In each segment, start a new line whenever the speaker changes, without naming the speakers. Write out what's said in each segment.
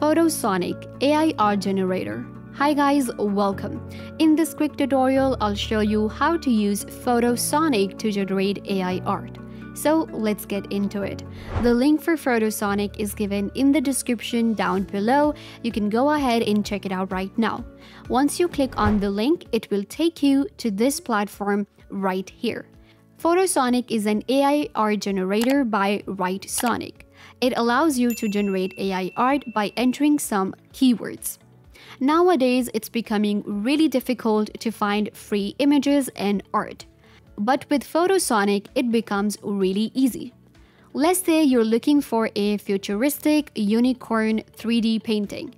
Photosonic AI art generator. Hi guys, welcome. In this quick tutorial, I'll show you how to use Photosonic to generate AI art. So let's get into it. The link for Photosonic is given in the description down below. You can go ahead and check it out right now. Once you click on the link, it will take you to this platform right here. Photosonic is an AI art generator by Writesonic. It allows you to generate AI art by entering some keywords. Nowadays, it's becoming really difficult to find free images and art. But with Photosonic, it becomes really easy. Let's say you're looking for a futuristic unicorn 3D painting.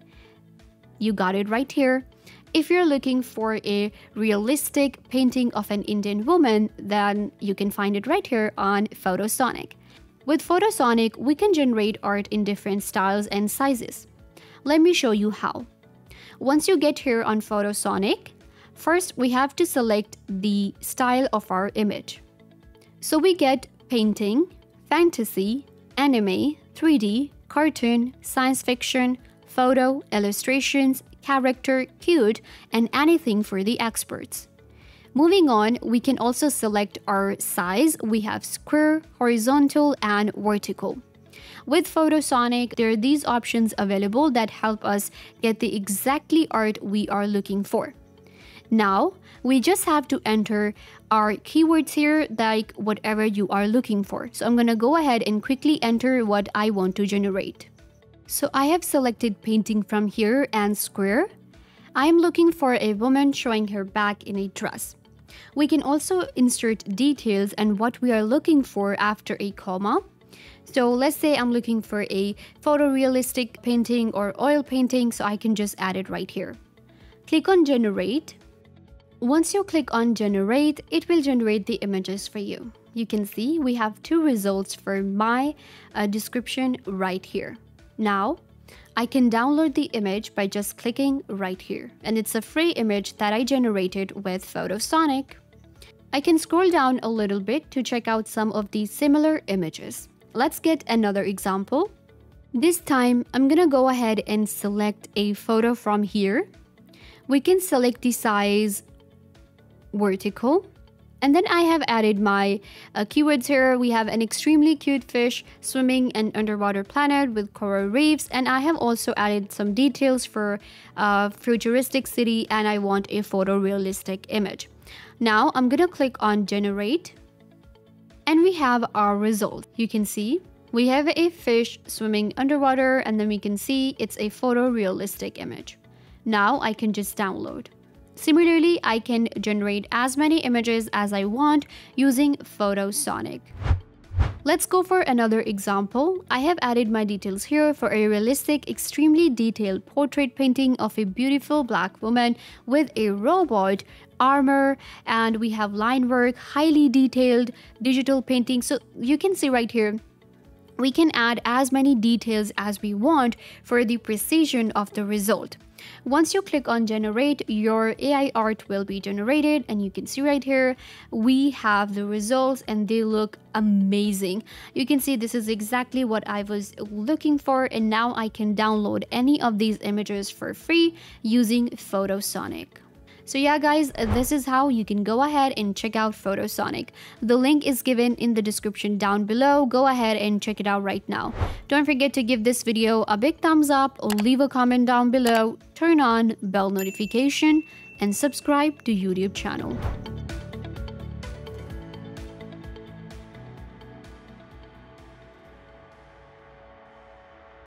You got it right here. If you're looking for a realistic painting of an Indian woman, then you can find it right here on Photosonic. With Photosonic, we can generate art in different styles and sizes. Let me show you how. Once you get here on Photosonic, first we have to select the style of our image. So we get painting, fantasy, anime, 3D, cartoon, science fiction, photo, illustrations, character, cute, and anything for the experts. Moving on, we can also select our size. We have square, horizontal, and vertical. With Photosonic, there are these options available that help us get the exactly art we are looking for. Now, we just have to enter our keywords here like whatever you are looking for. So I'm going to go ahead and quickly enter what I want to generate. So I have selected painting from here and square. I am looking for a woman showing her back in a dress. We can also insert details and what we are looking for after a comma. So let's say I'm looking for a photorealistic painting or oil painting, so I can just add it right here. Click on generate. Once you click on generate, it will generate the images for you. You can see we have two results for my uh, description right here. Now, I can download the image by just clicking right here. And it's a free image that I generated with Photosonic. I can scroll down a little bit to check out some of these similar images. Let's get another example. This time, I'm gonna go ahead and select a photo from here. We can select the size vertical and then I have added my uh, keywords here. We have an extremely cute fish swimming an underwater planet with coral reefs. And I have also added some details for a uh, futuristic city and I want a photorealistic image. Now I'm going to click on generate and we have our result. You can see we have a fish swimming underwater and then we can see it's a photorealistic image. Now I can just download. Similarly, I can generate as many images as I want using Photosonic. Let's go for another example. I have added my details here for a realistic, extremely detailed portrait painting of a beautiful black woman with a robot armor and we have line work, highly detailed digital painting. So you can see right here, we can add as many details as we want for the precision of the result. Once you click on generate, your AI art will be generated and you can see right here, we have the results and they look amazing. You can see this is exactly what I was looking for and now I can download any of these images for free using Photosonic. So yeah guys, this is how you can go ahead and check out Photosonic. The link is given in the description down below. Go ahead and check it out right now. Don't forget to give this video a big thumbs up, leave a comment down below, turn on bell notification, and subscribe to YouTube channel.